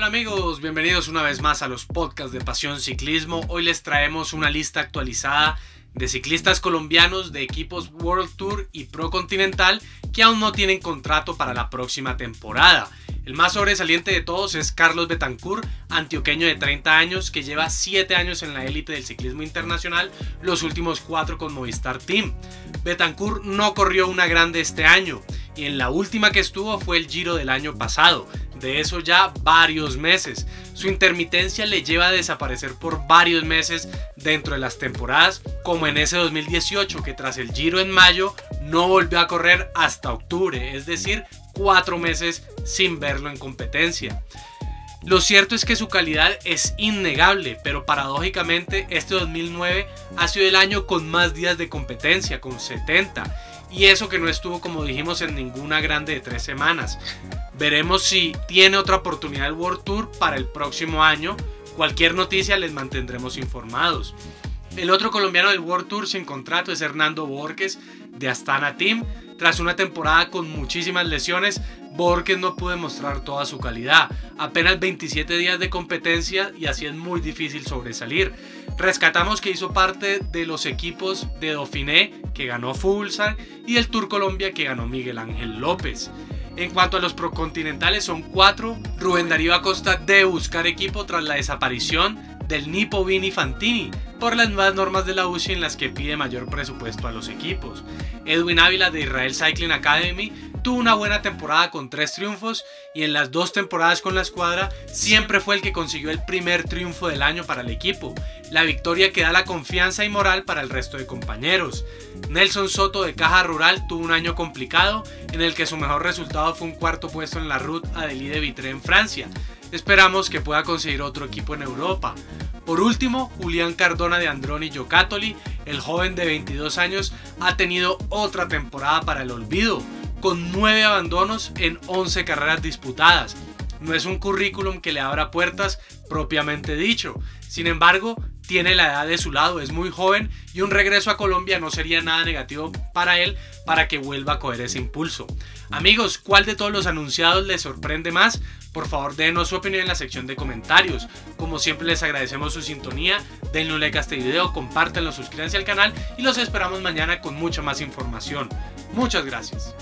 Hola amigos, bienvenidos una vez más a los podcasts de Pasión Ciclismo. Hoy les traemos una lista actualizada de ciclistas colombianos de equipos World Tour y Pro Continental que aún no tienen contrato para la próxima temporada. El más sobresaliente de todos es Carlos Betancourt, antioqueño de 30 años que lleva 7 años en la élite del ciclismo internacional, los últimos 4 con Movistar Team. Betancourt no corrió una grande este año y en la última que estuvo fue el Giro del año pasado, de eso ya varios meses. Su intermitencia le lleva a desaparecer por varios meses dentro de las temporadas, como en ese 2018 que tras el Giro en mayo no volvió a correr hasta octubre, es decir, cuatro meses sin verlo en competencia. Lo cierto es que su calidad es innegable, pero paradójicamente este 2009 ha sido el año con más días de competencia, con 70, y eso que no estuvo como dijimos en ninguna grande de tres semanas. Veremos si tiene otra oportunidad el World Tour para el próximo año. Cualquier noticia les mantendremos informados. El otro colombiano del World Tour sin contrato es Hernando Borges de Astana Team. Tras una temporada con muchísimas lesiones, Borges no pudo mostrar toda su calidad. Apenas 27 días de competencia y así es muy difícil sobresalir. Rescatamos que hizo parte de los equipos de Dauphiné que ganó Fulsan y el Tour Colombia que ganó Miguel Ángel López. En cuanto a los procontinentales son cuatro. Rubén Darío Acosta de buscar equipo tras la desaparición del Nipo Vini Fantini por las nuevas normas de la UCI en las que pide mayor presupuesto a los equipos. Edwin Ávila de Israel Cycling Academy tuvo una buena temporada con tres triunfos y en las dos temporadas con la escuadra siempre fue el que consiguió el primer triunfo del año para el equipo, la victoria que da la confianza y moral para el resto de compañeros. Nelson Soto de Caja Rural tuvo un año complicado en el que su mejor resultado fue un cuarto puesto en la Route Adélie de Vitré en Francia. Esperamos que pueda conseguir otro equipo en Europa. Por último, Julián Cardona de Androni Giocattoli, el joven de 22 años, ha tenido otra temporada para el olvido con 9 abandonos en 11 carreras disputadas. No es un currículum que le abra puertas propiamente dicho. Sin embargo, tiene la edad de su lado, es muy joven y un regreso a Colombia no sería nada negativo para él para que vuelva a coger ese impulso. Amigos, ¿cuál de todos los anunciados les sorprende más? Por favor, denos su opinión en la sección de comentarios. Como siempre les agradecemos su sintonía, denle un like a este video, compártanlo, suscríbanse al canal y los esperamos mañana con mucha más información. Muchas gracias.